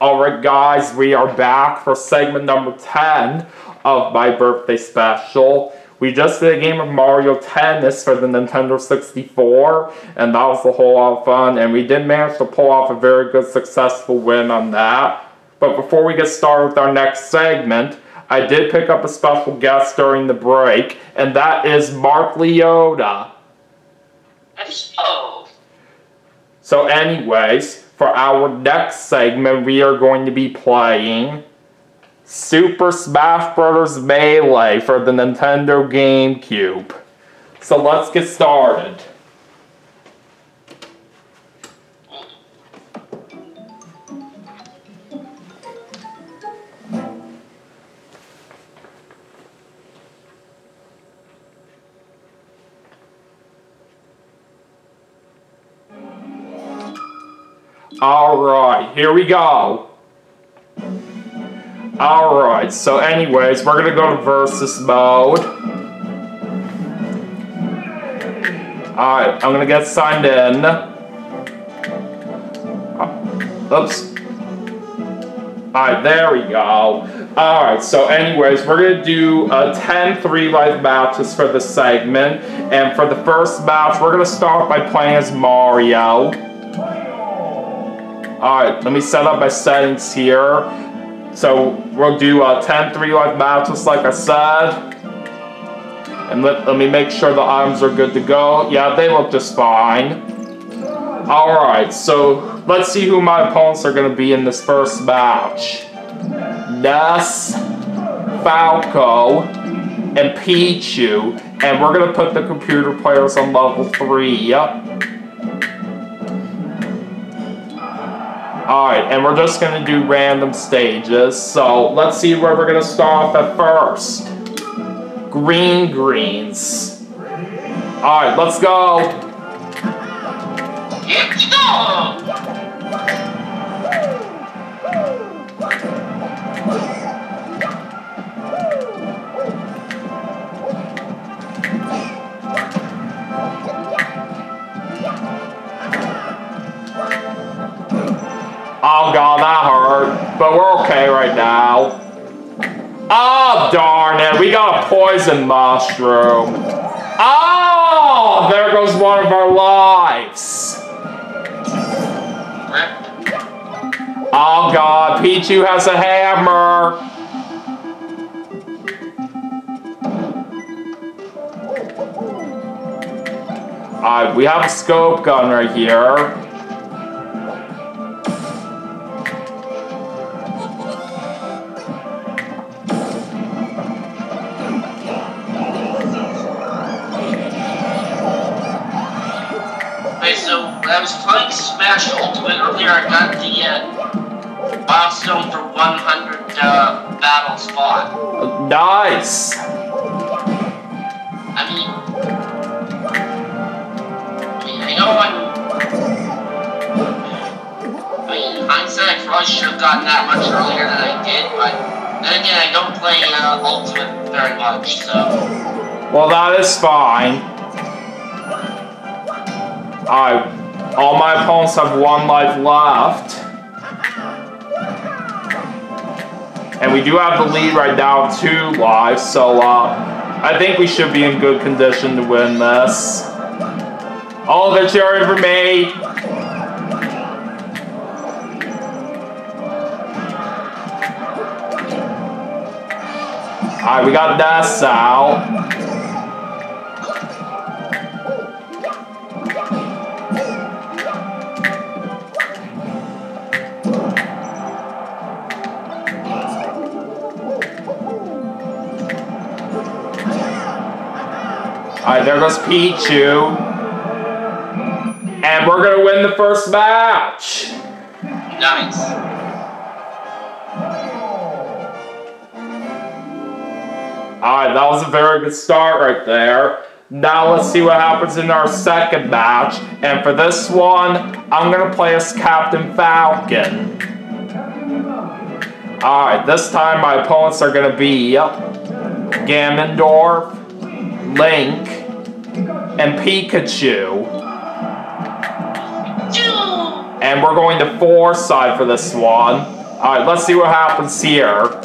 Alright guys, we are back for segment number 10 of my birthday special. We just did a game of Mario Tennis for the Nintendo 64, and that was a whole lot of fun, and we did manage to pull off a very good successful win on that. But before we get started with our next segment, I did pick up a special guest during the break, and that is Mark Liotta. Oh. So anyways, for our next segment, we are going to be playing Super Smash Bros. Melee for the Nintendo GameCube. So let's get started. Alright, here we go. Alright, so anyways, we're gonna go to versus mode. Alright, I'm gonna get signed in. Uh, Oops. Alright, there we go. Alright, so anyways, we're gonna do a 10 three life matches for the segment. And for the first match, we're gonna start by playing as Mario. Alright, let me set up my settings here. So we'll do a 10 three life just like I said. And let, let me make sure the items are good to go. Yeah, they look just fine. Alright, so let's see who my opponents are going to be in this first match. Ness, Falco, and Pichu. And we're going to put the computer players on level 3. Yep. Alright, and we're just gonna do random stages. So let's see where we're gonna start off at first. Green greens. Alright, let's go. But we're okay right now. Oh, darn it. We got a poison mushroom. Oh, there goes one of our lives. Oh god, Pichu has a hammer. Alright, we have a scope gun right here. Smash Ultimate earlier. I got the uh, milestone for 100 uh, battles fought. Nice. I mean, I mean, I know I'm. I mean, in hindsight, I probably should have gotten that much earlier than I did, but then again, I don't play uh, Ultimate very much, so. Well, that is fine. Alright, all my opponents have one life left. And we do have the lead right now two lives, so uh, I think we should be in good condition to win this. All it's here for me. Alright, we got Ness out. There goes Pichu. And we're gonna win the first match. Nice. Alright, that was a very good start right there. Now let's see what happens in our second match. And for this one, I'm gonna play as Captain Falcon. Alright, this time my opponents are gonna be Ganondorf, Link, and Pikachu. And we're going to four side for this one. Alright, let's see what happens here.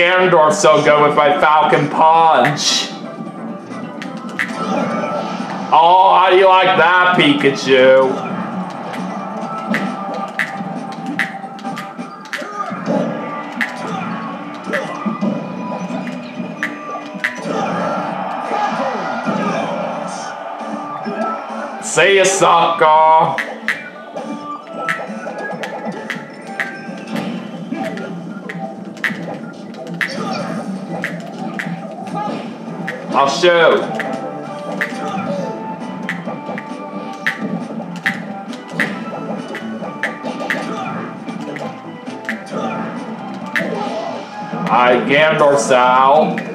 Ganondorf so good with my Falcon Punch. Oh, how do you like that, Pikachu? See you, sucker. I'll show. I Gandor Sal.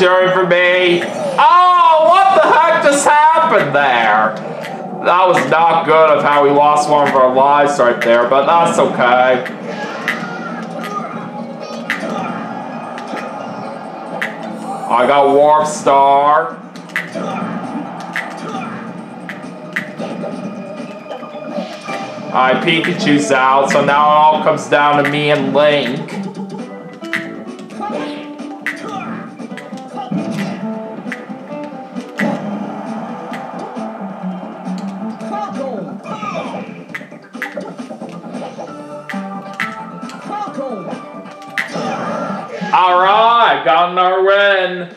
They're for me. Oh, what the heck just happened there? That was not good of how we lost one of our lives right there, but that's okay. I got Warp Star. Alright, Pikachu's out, so now it all comes down to me and Link. Got another win.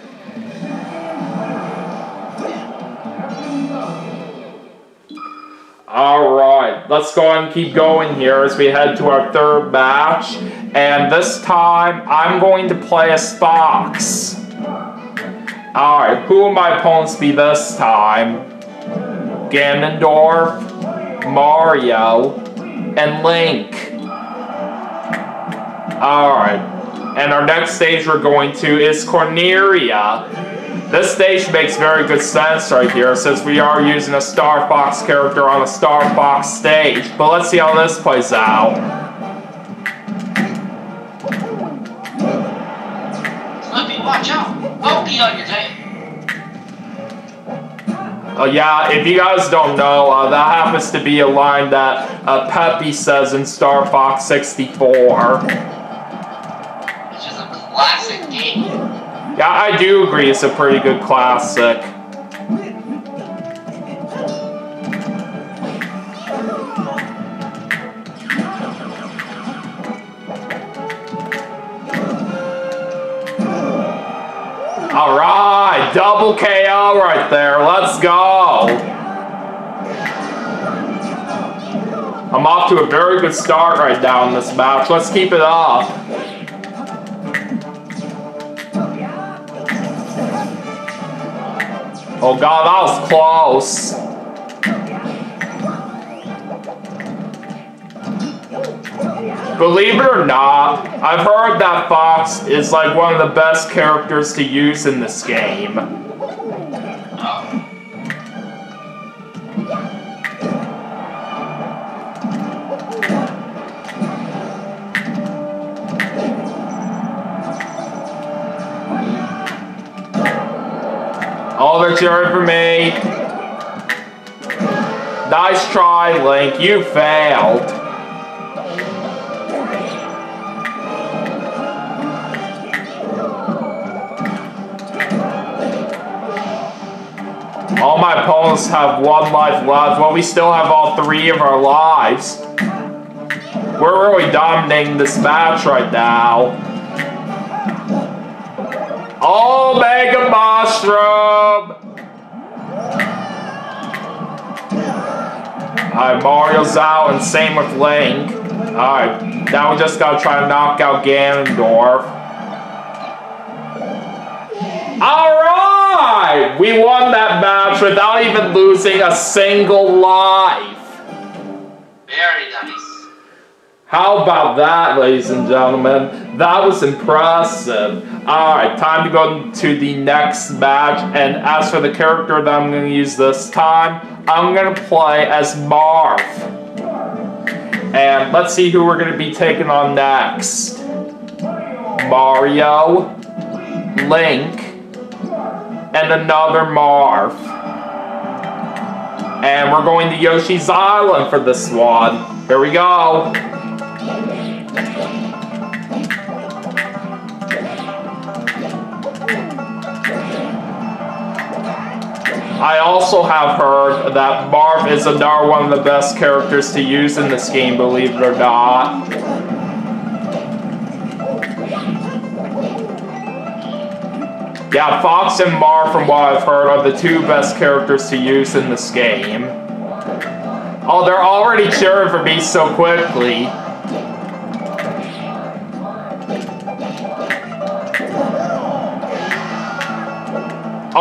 Alright, let's go and keep going here as we head to our third match. And this time, I'm going to play as Fox. Alright, who will my opponents be this time? Ganondorf, Mario, and Link. Alright, and our next stage we're going to is Corneria. This stage makes very good sense right here since we are using a Star Fox character on a Star Fox stage. But let's see how this plays out. Watch out! Be on your. Uh, yeah, if you guys don't know, uh, that happens to be a line that uh, Peppy says in Star Fox 64. Classic game. Yeah, I do agree it's a pretty good classic. Alright, double KO right there. Let's go. I'm off to a very good start right now in this match. Let's keep it up. Oh god, that was close. Believe it or not, I've heard that Fox is like one of the best characters to use in this game. All for me. Nice try, Link. You failed. All my opponents have one life left. Well, we still have all three of our lives. We're really dominating this match right now. Omega Mushroom! Alright, Mario's out, and same with Link. Alright, now we just gotta try to knock out Ganondorf. Alright! We won that match without even losing a single life. Very. How about that, ladies and gentlemen? That was impressive. Alright, time to go to the next match. And as for the character that I'm going to use this time, I'm going to play as Marth. And let's see who we're going to be taking on next. Mario, Link, and another Marth. And we're going to Yoshi's Island for this one. Here we go. I also have heard that Marth is another one of the best characters to use in this game, believe it or not. Yeah, Fox and Marth, from what I've heard, are the two best characters to use in this game. Oh, they're already cheering for me so quickly.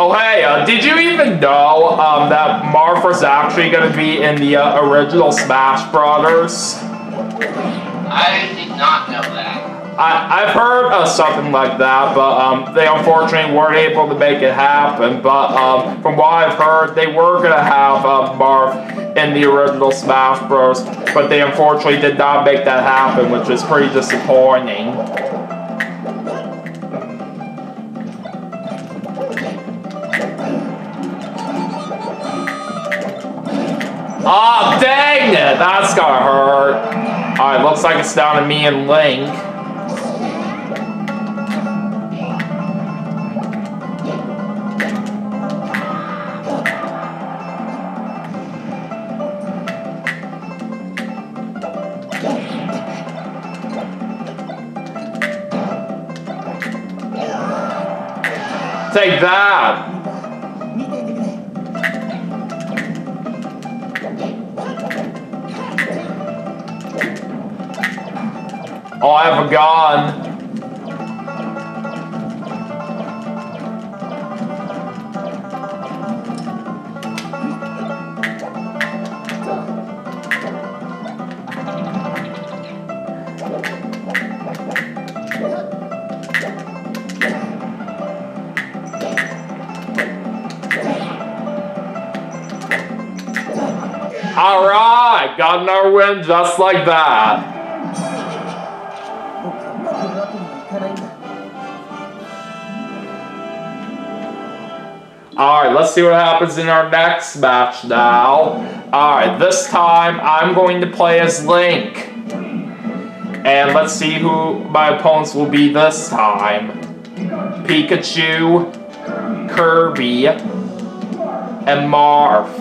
Oh hey, uh, did you even know um, that Marth was actually going to be in the uh, original Smash Brothers? I did not know that. I, I've heard of something like that, but um, they unfortunately weren't able to make it happen. But um, from what I've heard, they were going to have uh, Marth in the original Smash Bros. But they unfortunately did not make that happen, which is pretty disappointing. Oh, dang it! That's gonna hurt. Alright, looks like it's down to me and Link. Take that! Oh, I have a gun. Alright, got another win just like that. Alright, let's see what happens in our next match now. Alright, this time I'm going to play as Link. And let's see who my opponents will be this time. Pikachu, Kirby, and Marth.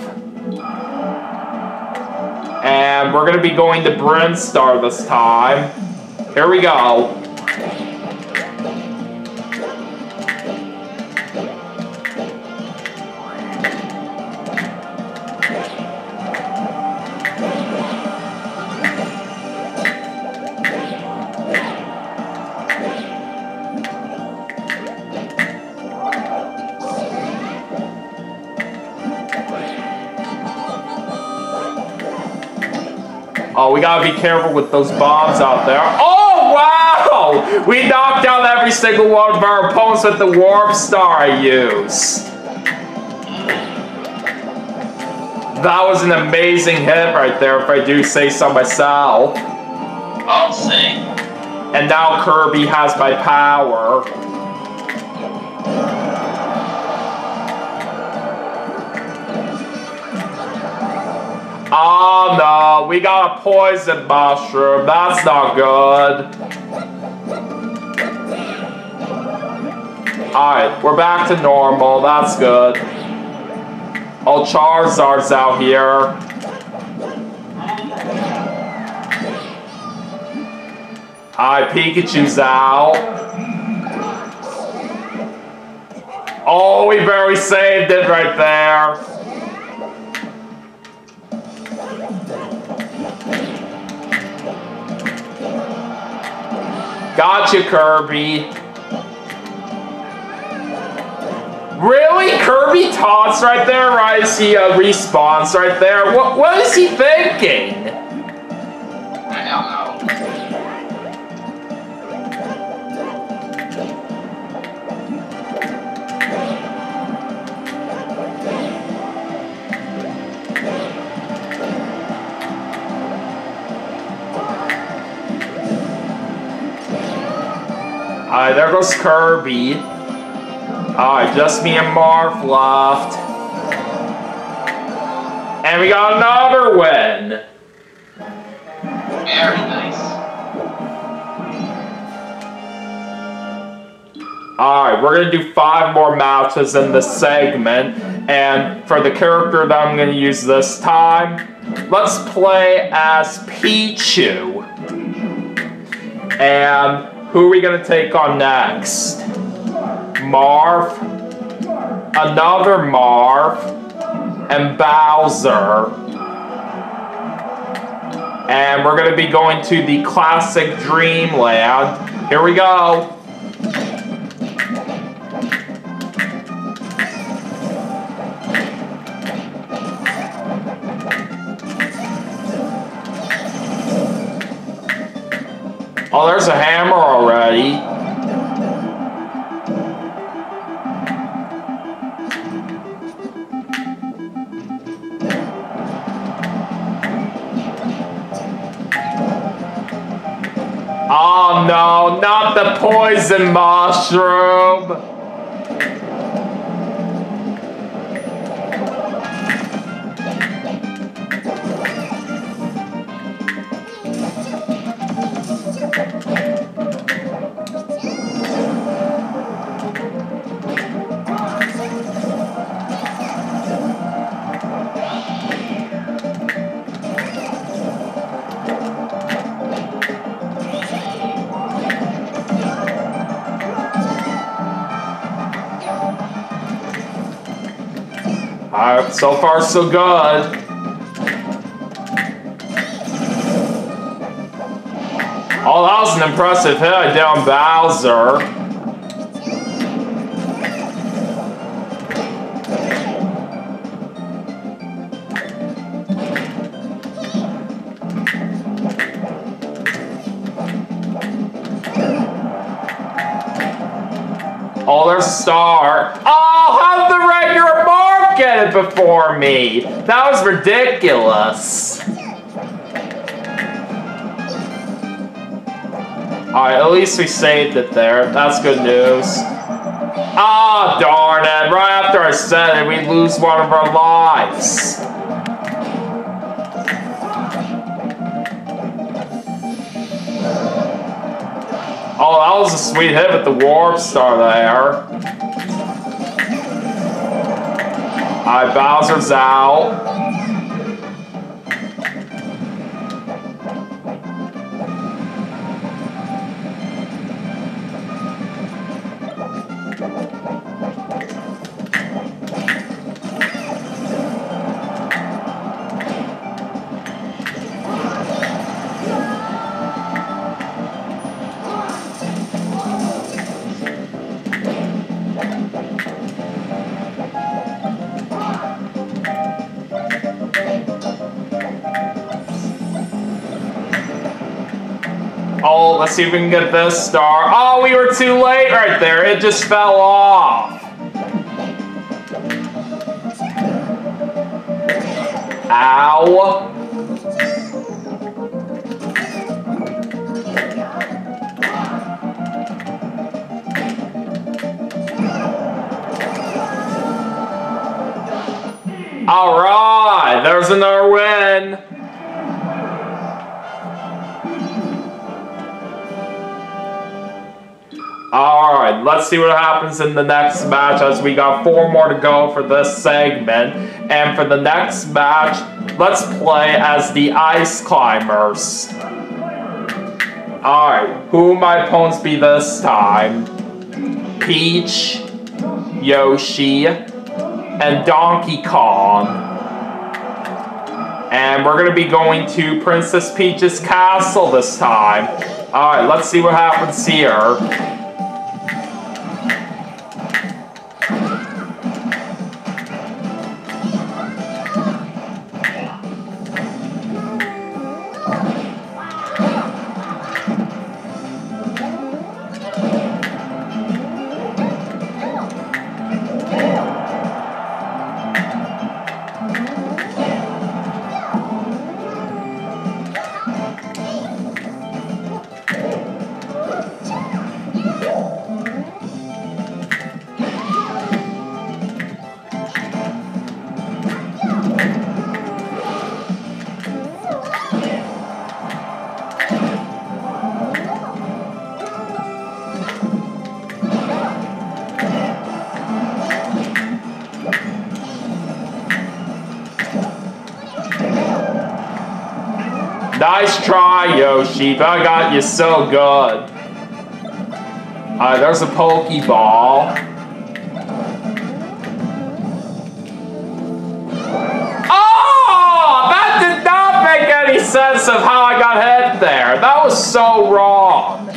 And we're going to be going to Brinstar this time. Here we go. Oh, we gotta be careful with those bombs out there. Oh, We knocked out every single one of our opponents with the warp star I used. That was an amazing hit right there, if I do say so myself. I'll say. And now Kirby has my power. Oh no, we got a poison mushroom. That's not good. Alright, we're back to normal. That's good. Oh, Charizard's out here. Alright, Pikachu's out. Oh, we barely saved it right there. Gotcha, Kirby. Kirby taunts right there, right as he uh, respawns right there. What, what is he thinking? I don't know. Alright, there goes Kirby. Alright, just me and Marth left. And we got another win! Very nice. Alright, we're gonna do five more matches in this segment. And for the character that I'm gonna use this time, let's play as Pichu. And who are we gonna take on next? Marth, another Marth, and Bowser. And we're gonna be going to the classic Dreamland. Here we go. The poison mushroom! So far so good. Oh, that was an impressive hit down Bowser. Me? That was ridiculous. Alright, at least we saved it there. That's good news. Ah, darn it. Right after I said it, we lose one of our lives. Oh, that was a sweet hit with the warp star there. Alright, Bowser's out. Oh, let's see if we can get this star. Oh, we were too late right there. It just fell off. Ow. All right, there's another win. Let's see what happens in the next match as we got four more to go for this segment. And for the next match, let's play as the Ice Climbers. Alright, who my opponents be this time? Peach, Yoshi, and Donkey Kong. And we're gonna be going to Princess Peach's castle this time. Alright, let's see what happens here. Yoshi, but I got you so good. Alright, there's a Pokeball. Oh! That did not make any sense of how I got hit there. That was so wrong.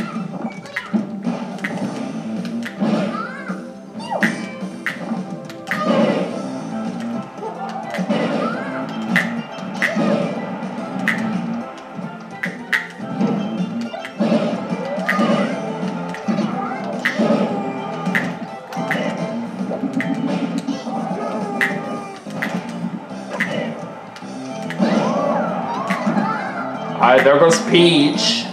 There goes Peach.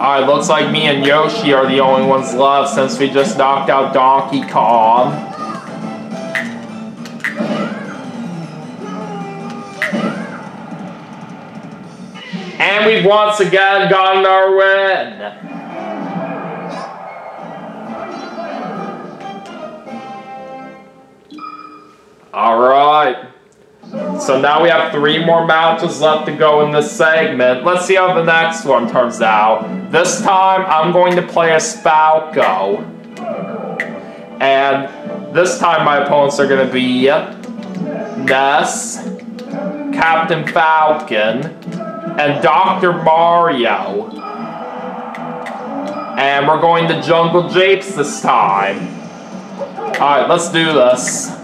Alright, looks like me and Yoshi are the only ones left since we just knocked out Donkey Kong. And we've once again gotten our win. Alright. So now we have three more matches left to go in this segment. Let's see how the next one turns out. This time, I'm going to play as Falco. And this time my opponents are going to be Ness, Captain Falcon, and Dr. Mario. And we're going to Jungle Japes this time. Alright, let's do this.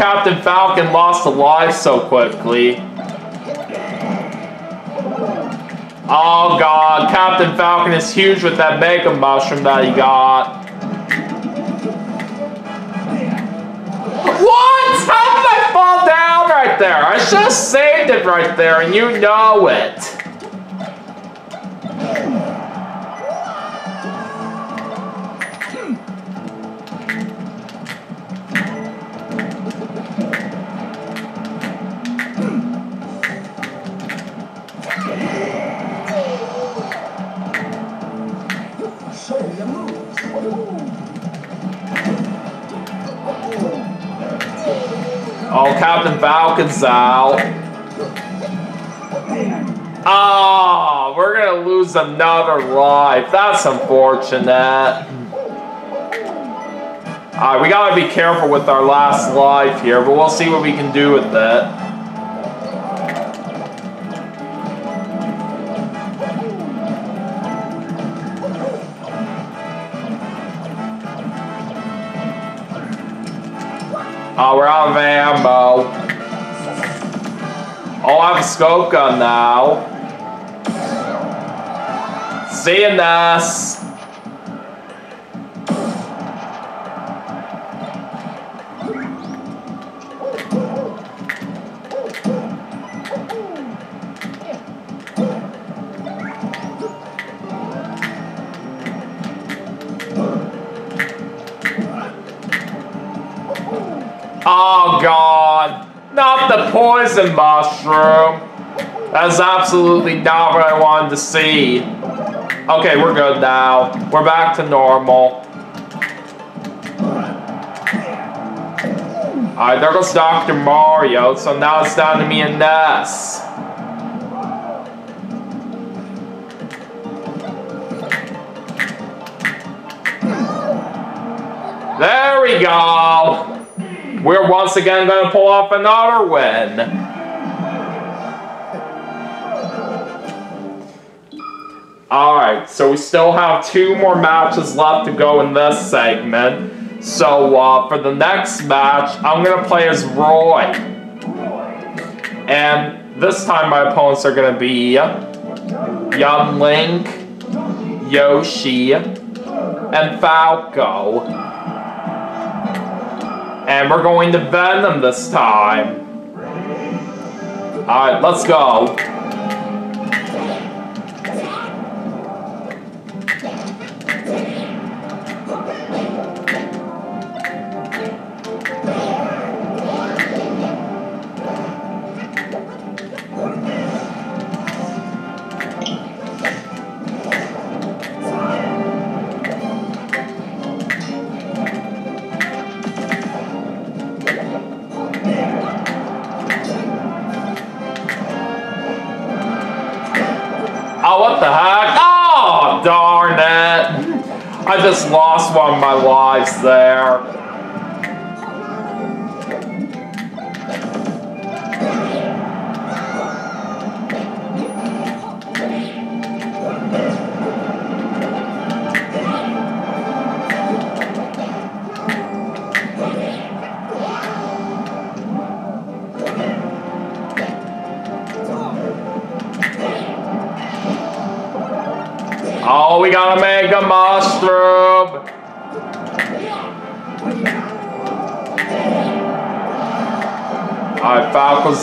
Captain Falcon lost a life so quickly. Oh god, Captain Falcon is huge with that Mega Mushroom that he got. What? How did I fall down right there? I should have saved it right there and you know it. Captain Falcon's out. Oh, we're gonna lose another life. That's unfortunate. Alright, we gotta be careful with our last life here, but we'll see what we can do with it. Oh, we're of ammo. Oh, I have a scope gun now. See you, poison mushroom. That's absolutely not what I wanted to see. Okay, we're good now. We're back to normal. Alright, there goes Dr. Mario, so now it's down to me and Ness. There we go. We're once again going to pull off another win. Alright, so we still have two more matches left to go in this segment. So, uh, for the next match, I'm to play as Roy. And this time my opponents are to be Young Link, Yoshi, and Falco. And we're going to Venom this time. Alright, let's go. I just lost one of my lives there.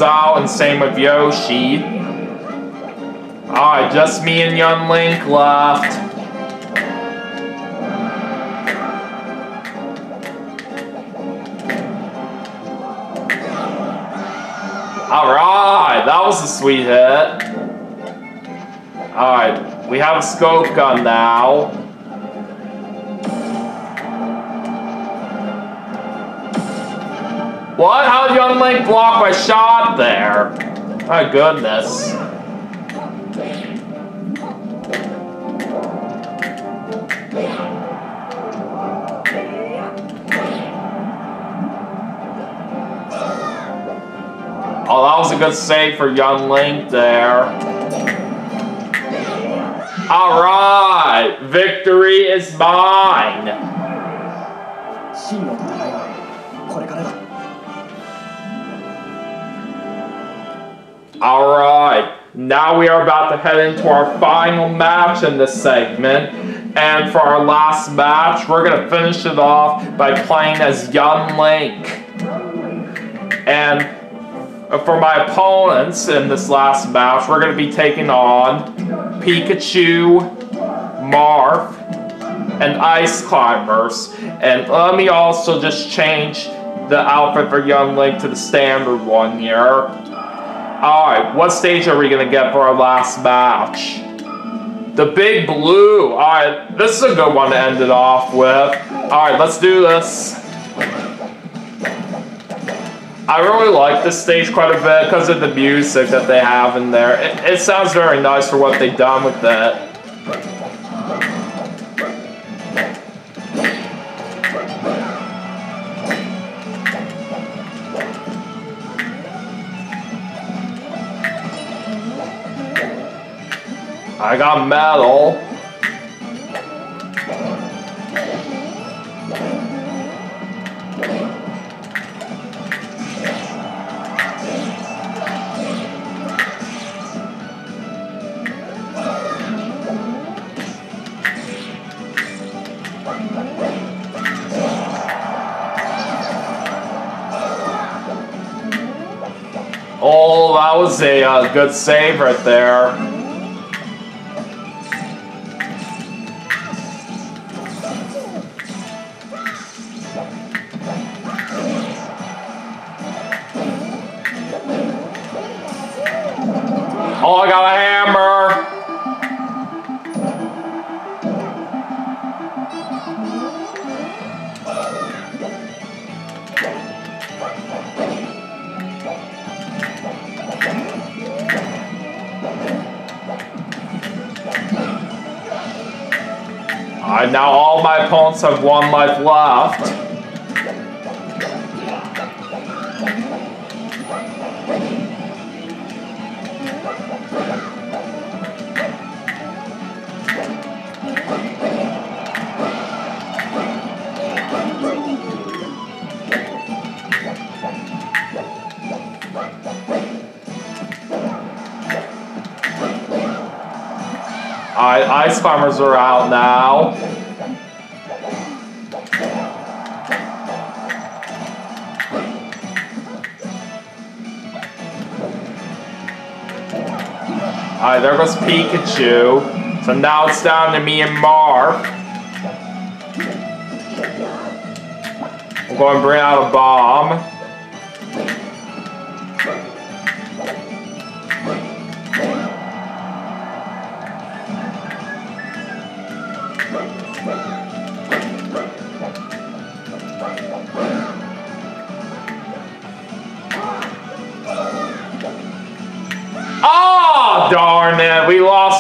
And same with Yoshi. Alright, just me and young Link left. Alright, that was a sweet hit. Alright, we have a scope gun now. Link block my shot there? My goodness. Oh, that was a good save for young Link there. Alright, victory is mine. Alright, now we are about to head into our final match in this segment. And for our last match, we're going to finish it off by playing as Young Link. And for my opponents in this last match, we're going to be taking on Pikachu, Marth, and Ice Climbers. And let me also just change the outfit for Young Link to the standard one here. Alright, what stage are we gonna get for our last match? The Big Blue. Alright, this is a good one to end it off with. Alright, let's do this. I really like this stage quite a bit because of the music that they have in there. It, it sounds very nice for what they've done with it. I got metal. Oh, that was a uh, good save right there. Alright, now all my opponents have one life left. Ice Climbers are out now. There goes Pikachu. So now it's down to me and Mark. We're going to bring out a bomb.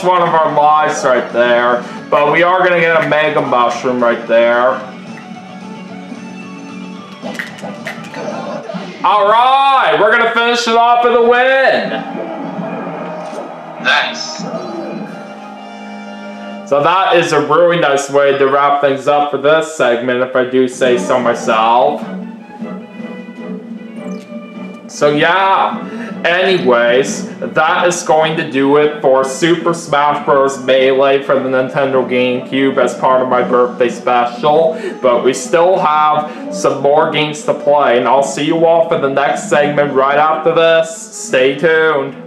One of our lives right there. But we are gonna get a Mega Mushroom right there. Alright, we're gonna finish it off with a win. Nice. So that is a really nice way to wrap things up for this segment, if I do say so myself. So yeah, anyways, that is going to do it for Super Smash Bros. Melee for the Nintendo GameCube as part of my birthday special. But we still have some more games to play, and I'll see you all for the next segment right after this. Stay tuned.